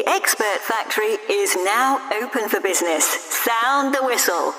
The Expert Factory is now open for business. Sound the whistle.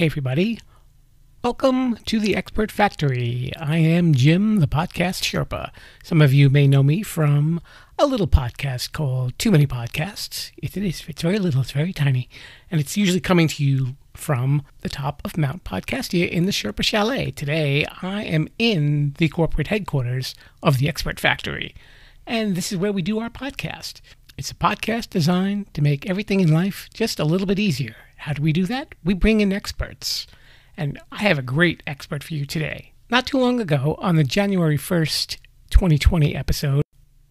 Hey, everybody. Welcome to the Expert Factory. I am Jim, the podcast Sherpa. Some of you may know me from a little podcast called Too Many Podcasts. It is, it's very little, it's very tiny, and it's usually coming to you from the top of Mount Podcastia in the Sherpa Chalet. Today, I am in the corporate headquarters of the Expert Factory, and this is where we do our podcast. It's a podcast designed to make everything in life just a little bit easier. How do we do that? We bring in experts. And I have a great expert for you today. Not too long ago, on the January 1st, 2020 episode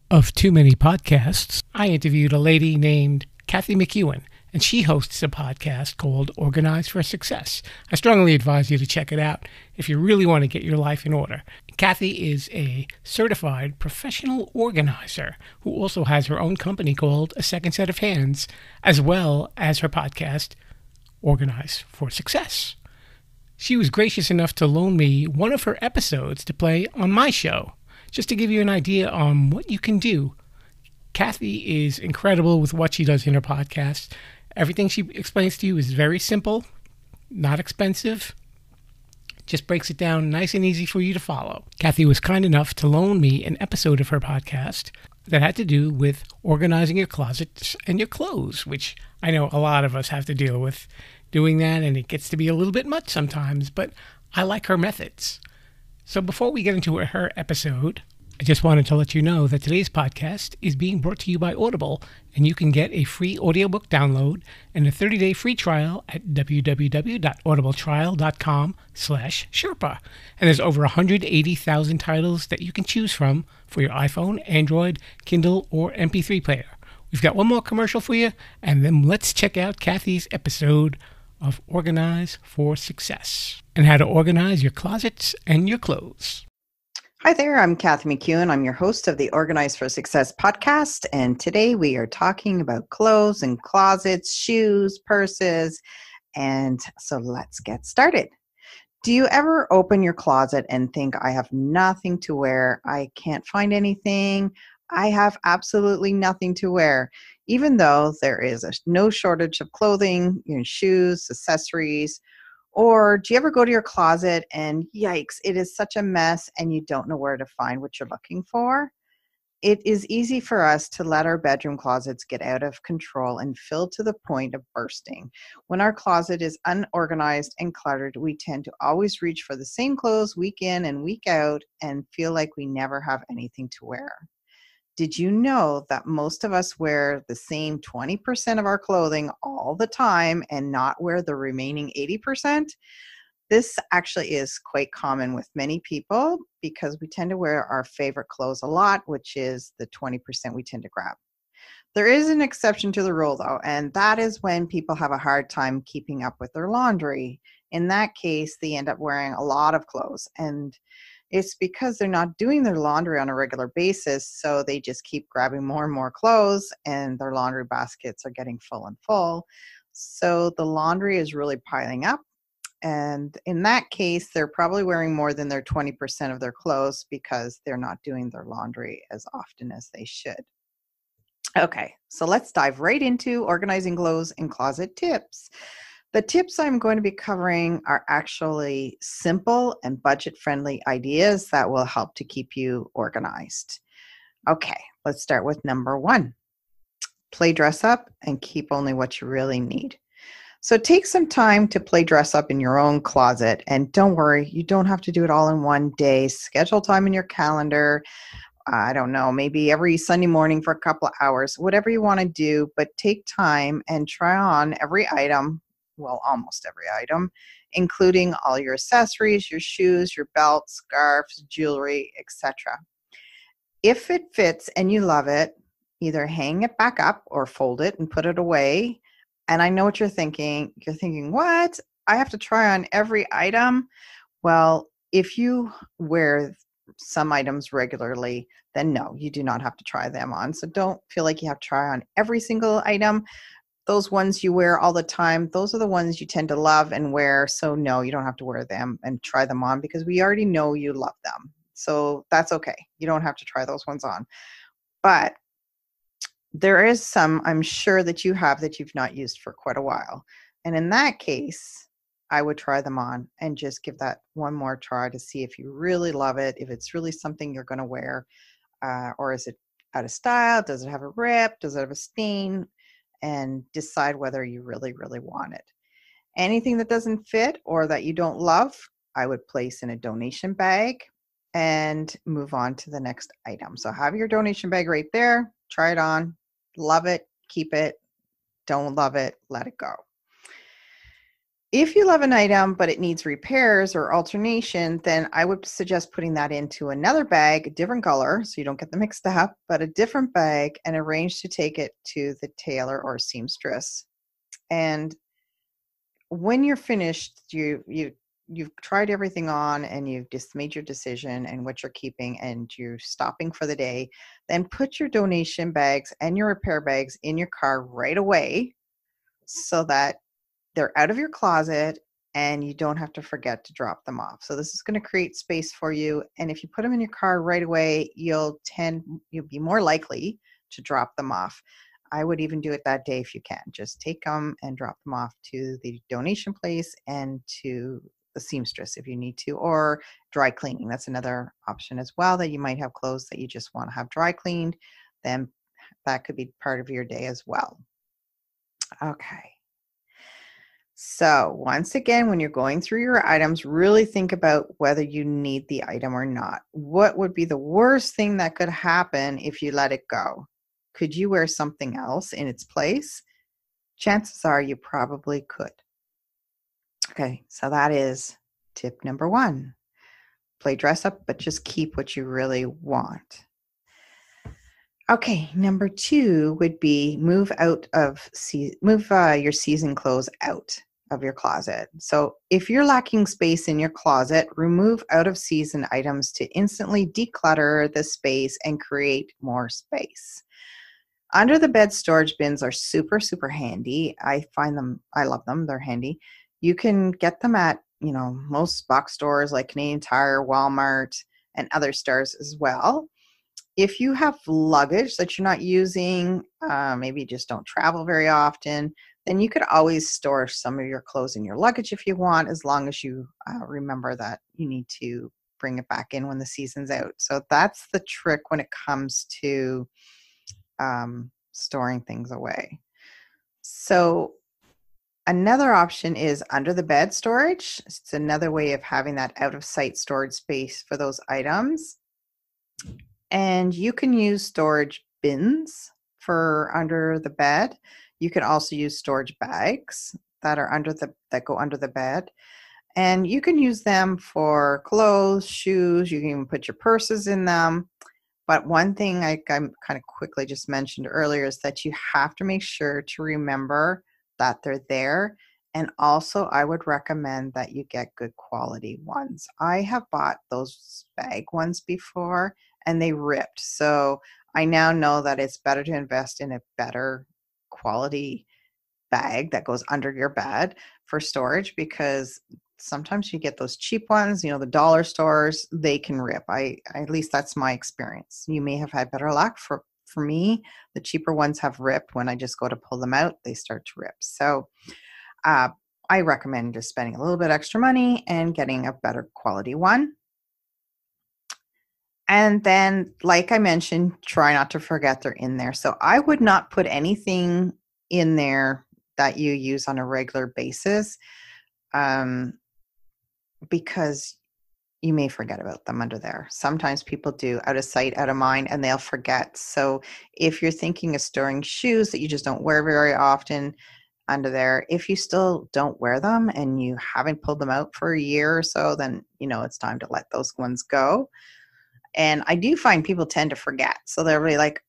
of Too Many Podcasts, I interviewed a lady named Kathy McEwan, and she hosts a podcast called Organize for Success. I strongly advise you to check it out if you really want to get your life in order. Kathy is a certified professional organizer who also has her own company called A Second Set of Hands, as well as her podcast, Organize for Success. She was gracious enough to loan me one of her episodes to play on my show, just to give you an idea on what you can do. Kathy is incredible with what she does in her podcast. Everything she explains to you is very simple, not expensive, just breaks it down nice and easy for you to follow. Kathy was kind enough to loan me an episode of her podcast that had to do with organizing your closets and your clothes, which I know a lot of us have to deal with doing that, and it gets to be a little bit much sometimes, but I like her methods. So before we get into her episode, I just wanted to let you know that today's podcast is being brought to you by Audible, and you can get a free audiobook download and a 30-day free trial at www.audibletrial.com slash Sherpa. And there's over 180,000 titles that you can choose from for your iPhone, Android, Kindle, or MP3 player. We've got one more commercial for you, and then let's check out Kathy's episode of Organize for Success and how to organize your closets and your clothes. Hi there, I'm Kathy McEwan. I'm your host of the Organized for Success podcast, and today we are talking about clothes and closets, shoes, purses, and so let's get started. Do you ever open your closet and think, I have nothing to wear? I can't find anything. I have absolutely nothing to wear, even though there is a, no shortage of clothing, you know, shoes, accessories. Or do you ever go to your closet and yikes, it is such a mess and you don't know where to find what you're looking for? It is easy for us to let our bedroom closets get out of control and fill to the point of bursting. When our closet is unorganized and cluttered, we tend to always reach for the same clothes week in and week out and feel like we never have anything to wear. Did you know that most of us wear the same 20% of our clothing all the time and not wear the remaining 80%? This actually is quite common with many people because we tend to wear our favorite clothes a lot, which is the 20% we tend to grab. There is an exception to the rule though, and that is when people have a hard time keeping up with their laundry. In that case, they end up wearing a lot of clothes and it's because they're not doing their laundry on a regular basis so they just keep grabbing more and more clothes and their laundry baskets are getting full and full. So the laundry is really piling up and in that case they're probably wearing more than their 20% of their clothes because they're not doing their laundry as often as they should. Okay so let's dive right into organizing clothes and closet tips the tips I'm going to be covering are actually simple and budget friendly ideas that will help to keep you organized. Okay, let's start with number one play dress up and keep only what you really need. So take some time to play dress up in your own closet and don't worry, you don't have to do it all in one day. Schedule time in your calendar. I don't know, maybe every Sunday morning for a couple of hours, whatever you want to do, but take time and try on every item well, almost every item, including all your accessories, your shoes, your belts, scarves, jewelry, etc. If it fits and you love it, either hang it back up or fold it and put it away. And I know what you're thinking. You're thinking, what? I have to try on every item? Well, if you wear some items regularly, then no, you do not have to try them on. So don't feel like you have to try on every single item. Those ones you wear all the time, those are the ones you tend to love and wear. So no, you don't have to wear them and try them on because we already know you love them. So that's okay. You don't have to try those ones on. But there is some I'm sure that you have that you've not used for quite a while. And in that case, I would try them on and just give that one more try to see if you really love it, if it's really something you're going to wear, uh, or is it out of style? Does it have a rip? Does it have a stain? And decide whether you really, really want it. Anything that doesn't fit or that you don't love, I would place in a donation bag and move on to the next item. So have your donation bag right there, try it on, love it, keep it, don't love it, let it go. If you love an item but it needs repairs or alternation, then I would suggest putting that into another bag, a different color, so you don't get them mixed up, but a different bag and arrange to take it to the tailor or seamstress. And when you're finished, you you you've tried everything on and you've just made your decision and what you're keeping and you're stopping for the day, then put your donation bags and your repair bags in your car right away so that they're out of your closet and you don't have to forget to drop them off. So this is going to create space for you and if you put them in your car right away, you'll tend you'll be more likely to drop them off. I would even do it that day if you can. Just take them and drop them off to the donation place and to the seamstress if you need to, or dry cleaning. That's another option as well that you might have clothes that you just want to have dry cleaned. Then that could be part of your day as well. Okay. So, once again, when you're going through your items, really think about whether you need the item or not. What would be the worst thing that could happen if you let it go? Could you wear something else in its place? Chances are you probably could. Okay, so that is tip number one. Play dress up, but just keep what you really want. Okay, number two would be move out of se- move uh, your season clothes out of your closet. So if you're lacking space in your closet, remove out of season items to instantly declutter the space and create more space. Under the bed storage bins are super super handy. I find them I love them. They're handy. You can get them at, you know, most box stores like Canadian Tire, Walmart, and other stores as well. If you have luggage that you're not using, uh, maybe you just don't travel very often, then you could always store some of your clothes in your luggage if you want, as long as you uh, remember that you need to bring it back in when the season's out. So that's the trick when it comes to um, storing things away. So Another option is under the bed storage. It's another way of having that out of sight storage space for those items. And you can use storage bins for under the bed. You can also use storage bags that are under the that go under the bed. And you can use them for clothes, shoes, you can even put your purses in them. But one thing I, I kind of quickly just mentioned earlier is that you have to make sure to remember that they're there. And also, I would recommend that you get good quality ones. I have bought those bag ones before and they ripped. So I now know that it's better to invest in a better quality bag that goes under your bed for storage because sometimes you get those cheap ones you know the dollar stores they can rip i at least that's my experience you may have had better luck for for me, the cheaper ones have ripped. When I just go to pull them out, they start to rip. So uh, I recommend just spending a little bit extra money and getting a better quality one. And then, like I mentioned, try not to forget they're in there. So I would not put anything in there that you use on a regular basis um, because you may forget about them under there. Sometimes people do out of sight, out of mind, and they'll forget. So if you're thinking of storing shoes that you just don't wear very often under there, if you still don't wear them and you haven't pulled them out for a year or so, then you know it's time to let those ones go. And I do find people tend to forget. So they're really like,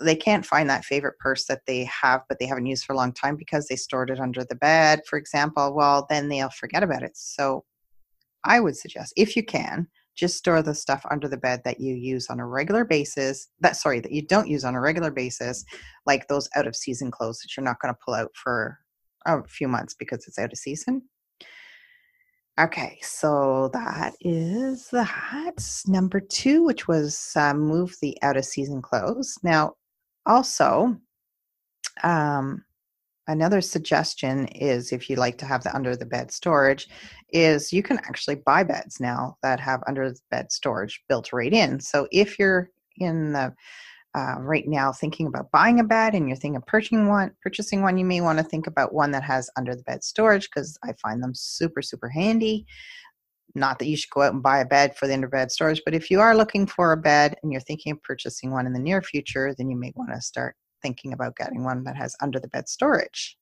they can't find that favorite purse that they have but they haven't used for a long time because they stored it under the bed for example well then they'll forget about it so i would suggest if you can just store the stuff under the bed that you use on a regular basis that sorry that you don't use on a regular basis like those out of season clothes that you're not going to pull out for a few months because it's out of season Okay, so that is that. Number two, which was uh, move the out of season clothes. Now, also, um, another suggestion is if you like to have the under the bed storage, is you can actually buy beds now that have under the bed storage built right in. So if you're in the uh, right now thinking about buying a bed and you're thinking of purchasing one, purchasing one, you may want to think about one that has under the bed storage because I find them super, super handy. Not that you should go out and buy a bed for the under bed storage, but if you are looking for a bed and you're thinking of purchasing one in the near future, then you may want to start thinking about getting one that has under the bed storage.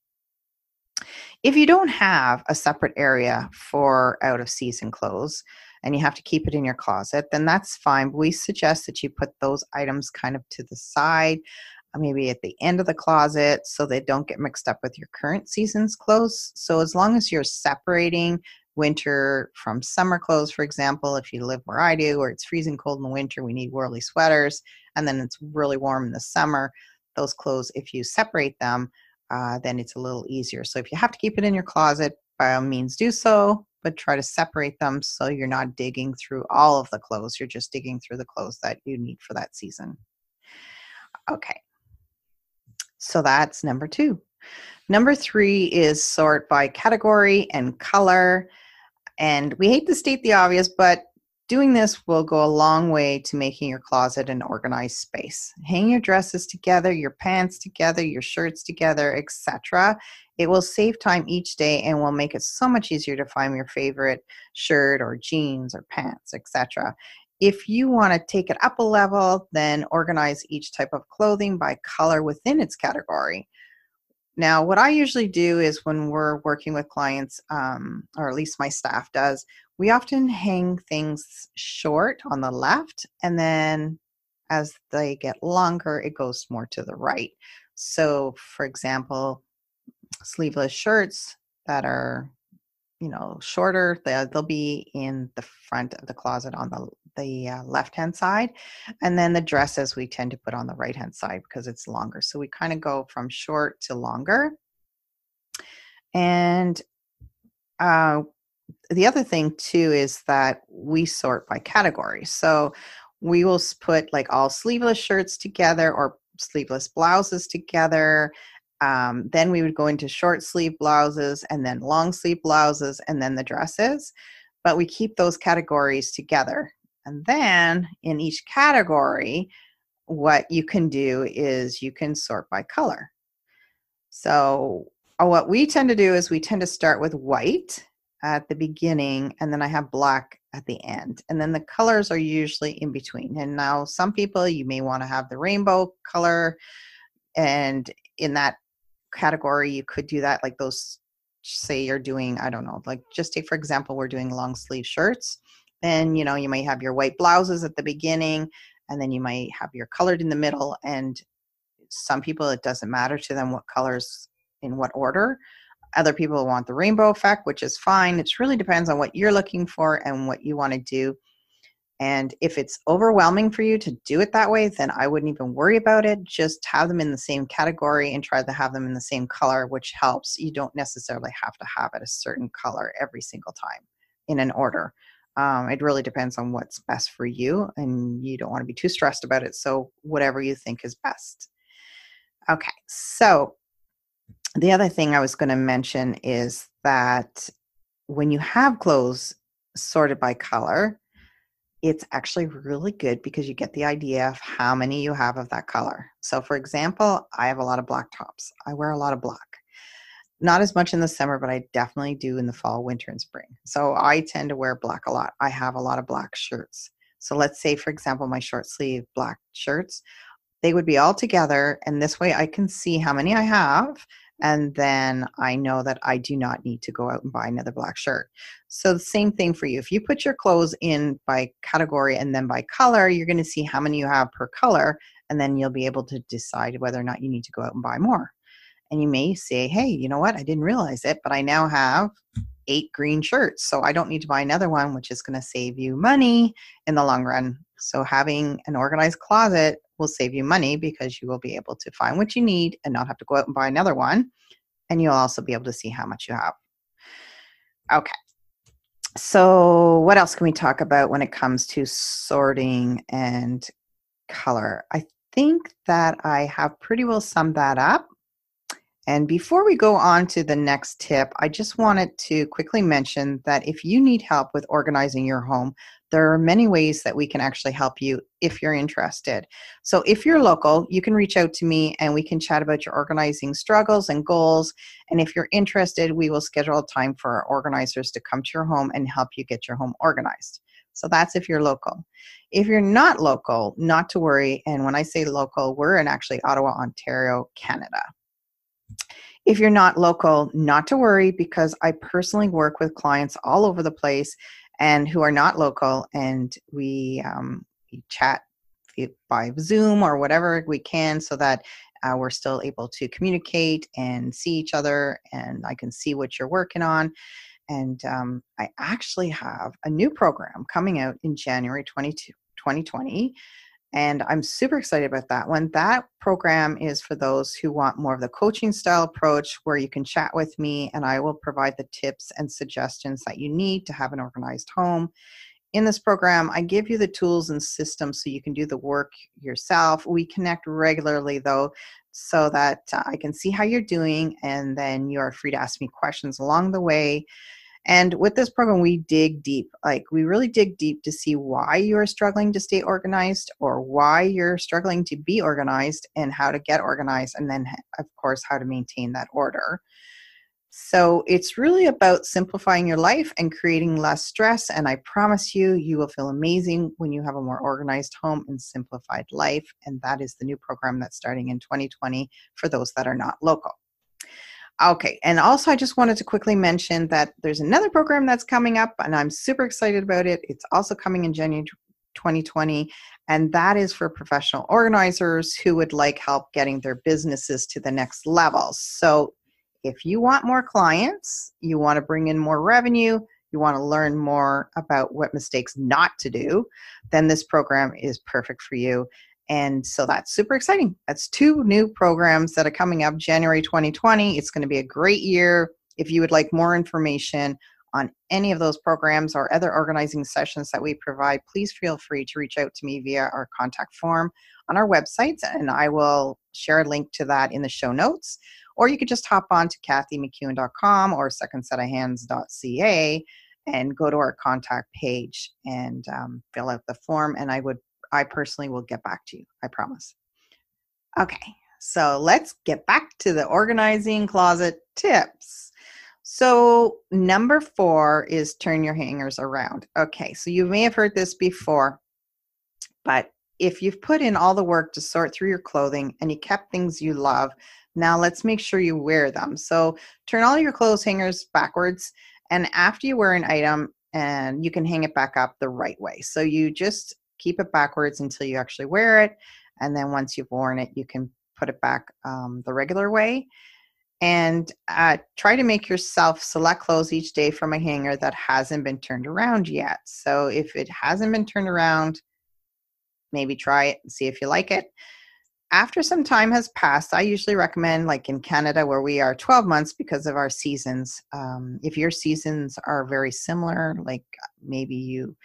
If you don't have a separate area for out of season clothes, and you have to keep it in your closet, then that's fine. We suggest that you put those items kind of to the side, uh, maybe at the end of the closet, so they don't get mixed up with your current season's clothes. So as long as you're separating winter from summer clothes, for example, if you live where I do, where it's freezing cold in the winter, we need whirly sweaters, and then it's really warm in the summer. Those clothes, if you separate them, uh, then it's a little easier. So if you have to keep it in your closet, by all means do so but try to separate them so you're not digging through all of the clothes. You're just digging through the clothes that you need for that season. Okay. So that's number two. Number three is sort by category and color. And we hate to state the obvious, but doing this will go a long way to making your closet an organized space. Hang your dresses together, your pants together, your shirts together, etc. It will save time each day and will make it so much easier to find your favorite shirt or jeans or pants, etc. If you want to take it up a level, then organize each type of clothing by color within its category. Now, what I usually do is when we're working with clients, um, or at least my staff does, we often hang things short on the left, and then as they get longer, it goes more to the right. So, for example, sleeveless shirts that are you know shorter they'll be in the front of the closet on the the uh, left hand side and then the dresses we tend to put on the right hand side because it's longer so we kind of go from short to longer and uh, the other thing too is that we sort by category so we will put like all sleeveless shirts together or sleeveless blouses together um, then we would go into short sleeve blouses and then long sleeve blouses and then the dresses. But we keep those categories together. And then in each category, what you can do is you can sort by color. So, uh, what we tend to do is we tend to start with white at the beginning, and then I have black at the end. And then the colors are usually in between. And now, some people, you may want to have the rainbow color. And in that category you could do that like those say you're doing i don't know like just take for example we're doing long sleeve shirts then you know you may have your white blouses at the beginning and then you might have your colored in the middle and some people it doesn't matter to them what colors in what order other people want the rainbow effect which is fine it really depends on what you're looking for and what you want to do and if it's overwhelming for you to do it that way, then I wouldn't even worry about it. Just have them in the same category and try to have them in the same color, which helps. You don't necessarily have to have it a certain color every single time in an order. Um, it really depends on what's best for you, and you don't want to be too stressed about it. So, whatever you think is best. Okay, so the other thing I was going to mention is that when you have clothes sorted by color, it's actually really good because you get the idea of how many you have of that color. So, for example, I have a lot of black tops. I wear a lot of black. Not as much in the summer, but I definitely do in the fall, winter, and spring. So, I tend to wear black a lot. I have a lot of black shirts. So, let's say, for example, my short sleeve black shirts, they would be all together. And this way I can see how many I have and then I know that I do not need to go out and buy another black shirt. So the same thing for you. If you put your clothes in by category and then by color, you're going to see how many you have per color, and then you'll be able to decide whether or not you need to go out and buy more. And you may say, hey, you know what? I didn't realize it, but I now have eight green shirts. So I don't need to buy another one, which is going to save you money in the long run. So having an organized closet will save you money because you will be able to find what you need and not have to go out and buy another one. And you'll also be able to see how much you have. Okay. So, what else can we talk about when it comes to sorting and color? I think that I have pretty well summed that up. And before we go on to the next tip, I just wanted to quickly mention that if you need help with organizing your home, there are many ways that we can actually help you if you're interested. So, if you're local, you can reach out to me and we can chat about your organizing struggles and goals. And if you're interested, we will schedule a time for our organizers to come to your home and help you get your home organized. So, that's if you're local. If you're not local, not to worry. And when I say local, we're in actually Ottawa, Ontario, Canada. If you're not local, not to worry because I personally work with clients all over the place and who are not local, and we, um, chat by Zoom or whatever we can so that uh, we're still able to communicate and see each other, and I can see what you're working on. And um, I actually have a new program coming out in January 22, 2020 and I'm super excited about that one. That program is for those who want more of the coaching style approach where you can chat with me and I will provide the tips and suggestions that you need to have an organized home. In this program, I give you the tools and systems so you can do the work yourself. We connect regularly though so that uh, I can see how you're doing and then you are free to ask me questions along the way and with this program, we dig deep. Like, we really dig deep to see why you're struggling to stay organized or why you're struggling to be organized and how to get organized. And then, of course, how to maintain that order. So, it's really about simplifying your life and creating less stress. And I promise you, you will feel amazing when you have a more organized home and simplified life. And that is the new program that's starting in 2020 for those that are not local. Okay, and also I just wanted to quickly mention that there's another program that's coming up, and I'm super excited about it. It's also coming in January 2020, and that is for professional organizers who would like help getting their businesses to the next level. So, if you want more clients, you want to bring in more revenue, you want to learn more about what mistakes not to do, then this program is perfect for you. And so that's super exciting. That's two new programs that are coming up January 2020. It's going to be a great year. If you would like more information on any of those programs or other organizing sessions that we provide, please feel free to reach out to me via our contact form on our websites, and I will share a link to that in the show notes. Or you could just hop on to kathymcewan.com or secondsetofhands.ca and go to our contact page and um, fill out the form. And I would I personally will get back to you. I promise. Okay, so let's get back to the organizing closet tips. So, number four is turn your hangers around. Okay, so you may have heard this before, but if you've put in all the work to sort through your clothing and you kept things you love, now let's make sure you wear them. So, turn all your clothes hangers backwards, and after you wear an item, and you can hang it back up the right way. So, you just keep it backwards until you actually wear it. And then once you've worn it, you can put it back um, the regular way. And uh, try to make yourself select clothes each day from a hanger that hasn't been turned around yet. So if it hasn't been turned around, maybe try it and see if you like it. After some time has passed, I usually recommend, like in Canada, where we are 12 months because of our seasons. Um, if your seasons are very similar, like maybe you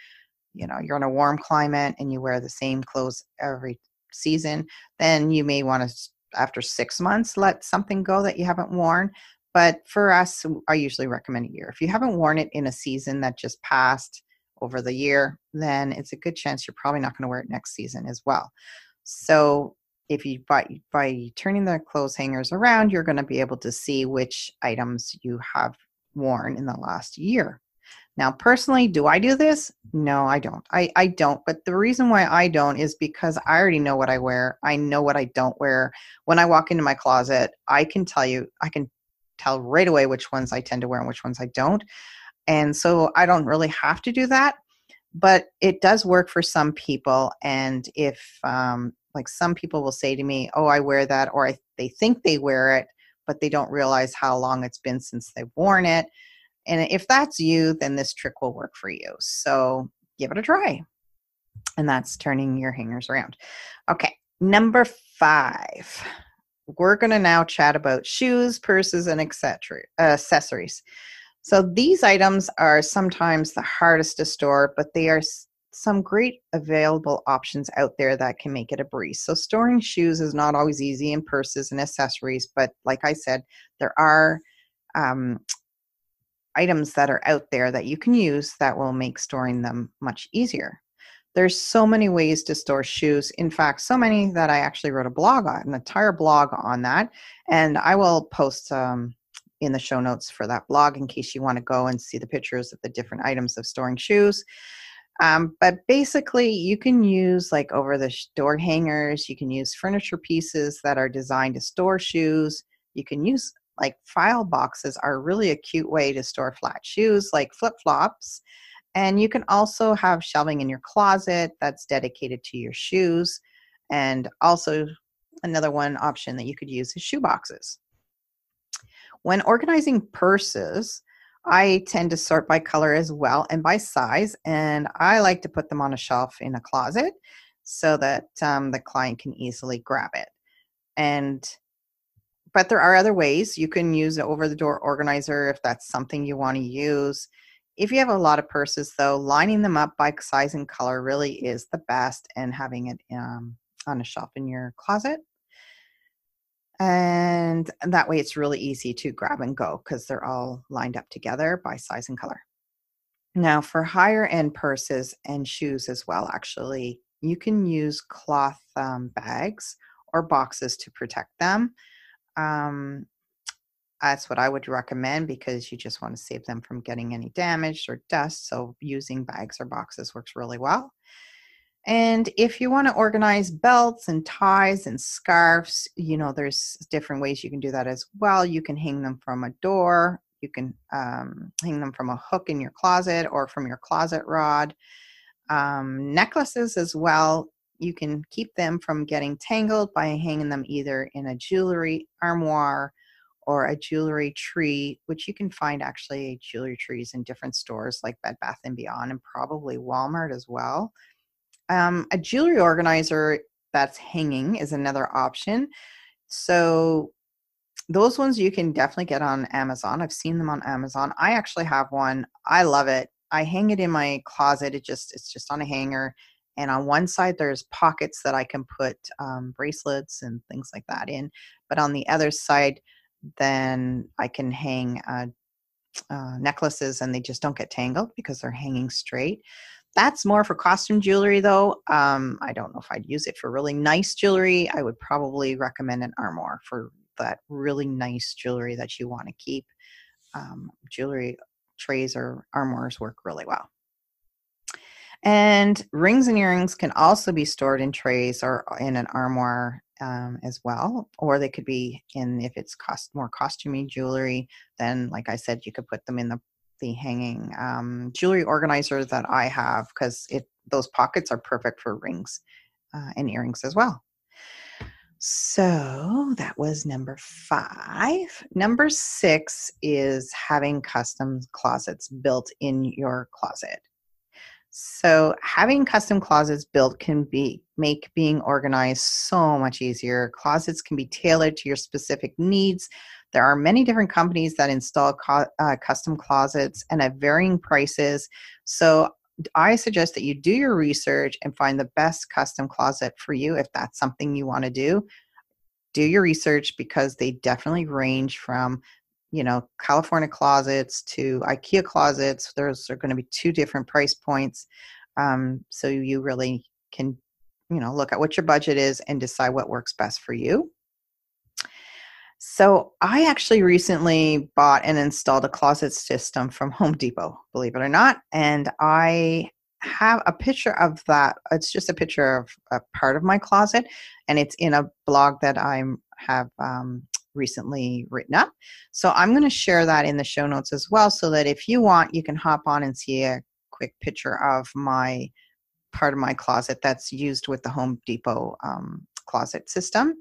you know you're in a warm climate and you wear the same clothes every season then you may want to after six months let something go that you haven't worn. But for us i usually recommend a year. If you haven't worn it in a season that just passed over the year then it's a good chance you're probably not going to wear it next season as well. So if you by by turning the clothes hangers around you're going to be able to see which items you have worn in the last year now, personally, do I do this? No, I don't. I, I don't. But the reason why I don't is because I already know what I wear. I know what I don't wear. When I walk into my closet, I can tell you, I can tell right away which ones I tend to wear and which ones I don't. And so I don't really have to do that. But it does work for some people. And if um, like some people will say to me, "Oh, I wear that," or I, they think they wear it, but they don't realize how long it's been since they've worn it. And if that's you, then this trick will work for you. So give it a try. And that's turning your hangers around. Okay, number five. We're going to now chat about shoes, purses, and accessories. So these items are sometimes the hardest to store, but they are some great available options out there that can make it a breeze. So storing shoes is not always easy in purses and accessories, but like I said, there are um, items that are out there that you can use that will make storing them much easier. There's so many ways to store shoes. In fact, so many that I actually wrote a blog on, an entire blog on that. And I will post um, in the show notes for that blog in case you want to go and see the pictures of the different items of storing shoes. Um, but basically, you can use like over the door hangers, you can use furniture pieces that are designed to store shoes. You can use like file boxes are really a cute way to store flat shoes like flip flops. And you can also have shelving in your closet that's dedicated to your shoes. And also, another one option that you could use is shoe boxes. When organizing purses, I tend to sort by color as well and by size, and I like to put them on a shelf in a closet so that um, the client can easily grab it. And but there are other ways you can use an over the door organizer if that's something you want to use. If you have a lot of purses, though, lining them up by size and color really is the best, and having it um, on a shelf in your closet and that way it's really easy to grab and go because they're all lined up together by size and color. Now, for higher end purses and shoes as well, actually, you can use cloth um, bags or boxes to protect them. Um, that's what I would recommend because you just want to save them from getting any damage or dust. So, using bags or boxes works really well. And if you want to organize belts and ties and scarves, you know, there's different ways you can do that as well. You can hang them from a door, you can um, hang them from a hook in your closet or from your closet rod. Um, necklaces as well, you can keep them from getting tangled by hanging them either in a jewelry armoire or a jewelry tree, which you can find actually jewelry trees in different stores like Bed Bath and Beyond and probably Walmart as well. Um, a jewelry organizer that's hanging is another option. So those ones you can definitely get on Amazon. I've seen them on Amazon. I actually have one. I love it. I hang it in my closet. It just it's just on a hanger, and on one side there's pockets that I can put um, bracelets and things like that in. But on the other side, then I can hang uh, uh, necklaces, and they just don't get tangled because they're hanging straight. That's more for costume jewelry, though. Um, I don't know if I'd use it for really nice jewelry. I would probably recommend an armoire for that really nice jewelry that you want to keep. Um, jewelry trays or armoires work really well. And rings and earrings can also be stored in trays or in an armoire um, as well, or they could be in if it's cost more costumey jewelry. Then, like I said, you could put them in the the hanging um, jewelry organizer that I have because it those pockets are perfect for rings uh, and earrings as well. So that was number five. Number six is having custom closets built in your closet. So having custom closets built can be make being organized so much easier. Closets can be tailored to your specific needs there are many different companies that install co- uh, custom closets and at varying prices. So I suggest that you do your research and find the best custom closet for you if that's something you want to do. Do your research because they definitely range from you know california closets to ikea closets those are going to be two different price points um, so you really can you know look at what your budget is and decide what works best for you so I actually recently bought and installed a closet system from Home Depot, believe it or not. And I have a picture of that. It's just a picture of a part of my closet, and it's in a blog that I have um, recently written up. So I'm going to share that in the show notes as well, so that if you want, you can hop on and see a quick picture of my part of my closet that's used with the Home Depot um, closet system.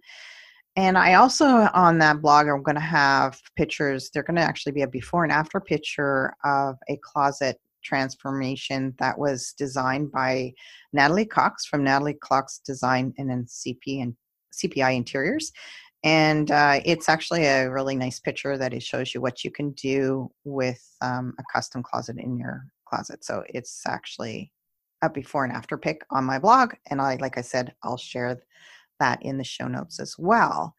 And I also on that blog I'm going to have pictures. They're going to actually be a before and after picture of a closet transformation that was designed by Natalie Cox from Natalie Cox Design and then CP and CPI Interiors. And uh, it's actually a really nice picture that it shows you what you can do with um, a custom closet in your closet. So it's actually a before and after pic on my blog. And I, like I said, I'll share that in the show notes as well.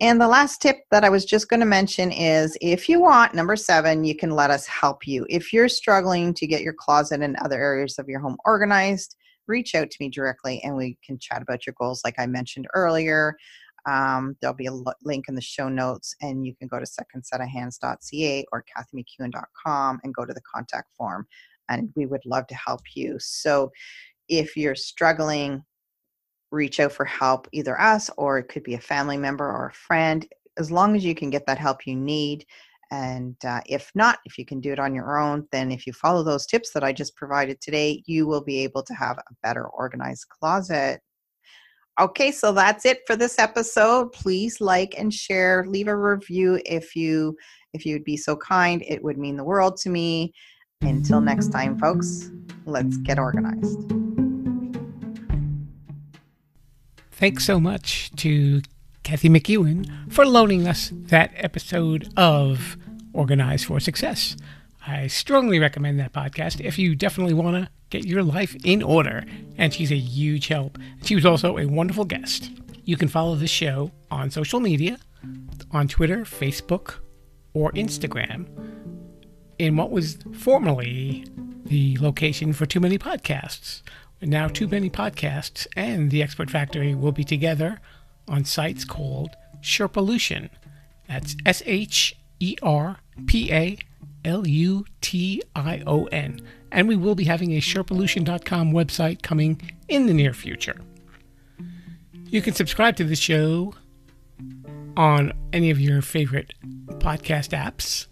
And the last tip that I was just going to mention is if you want, number seven, you can let us help you. If you're struggling to get your closet and other areas of your home organized, reach out to me directly and we can chat about your goals, like I mentioned earlier. Um, there'll be a link in the show notes, and you can go to secondsetofhands.ca or kathymcewan.com and go to the contact form. And we would love to help you. So if you're struggling reach out for help, either us or it could be a family member or a friend, as long as you can get that help you need. And uh, if not, if you can do it on your own, then if you follow those tips that I just provided today, you will be able to have a better organized closet. Okay, so that's it for this episode. Please like and share, leave a review if you if you'd be so kind. It would mean the world to me. Until next time, folks, let's get organized. Thanks so much to Kathy McEwan for loaning us that episode of Organize for Success. I strongly recommend that podcast if you definitely want to get your life in order, and she's a huge help. She was also a wonderful guest. You can follow the show on social media on Twitter, Facebook, or Instagram in what was formerly the location for Too Many Podcasts, now, Too Many Podcasts and The Expert Factory will be together on sites called Sherpalution. That's S H E R P A L U T I O N. And we will be having a Sherpalution.com website coming in the near future. You can subscribe to the show on any of your favorite podcast apps.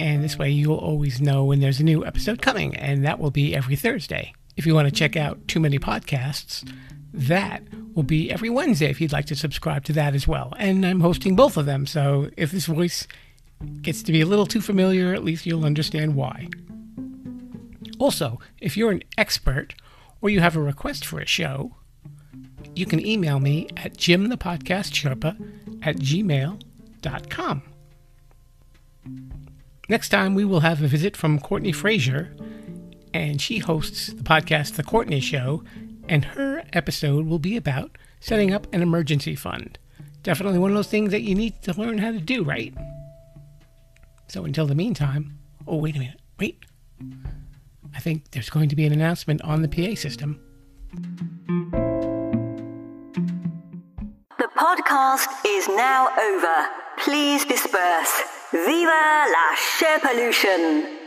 And this way you'll always know when there's a new episode coming, and that will be every Thursday. If you want to check out Too Many Podcasts, that will be every Wednesday if you'd like to subscribe to that as well. And I'm hosting both of them, so if this voice gets to be a little too familiar, at least you'll understand why. Also, if you're an expert or you have a request for a show, you can email me at jimthepodcastsherpa at gmail.com. Next time, we will have a visit from Courtney Frazer and she hosts the podcast The Courtney Show, and her episode will be about setting up an emergency fund. Definitely one of those things that you need to learn how to do, right? So until the meantime, oh, wait a minute, wait. I think there's going to be an announcement on the PA system. The podcast is now over. Please disperse. Viva la Sherpalution!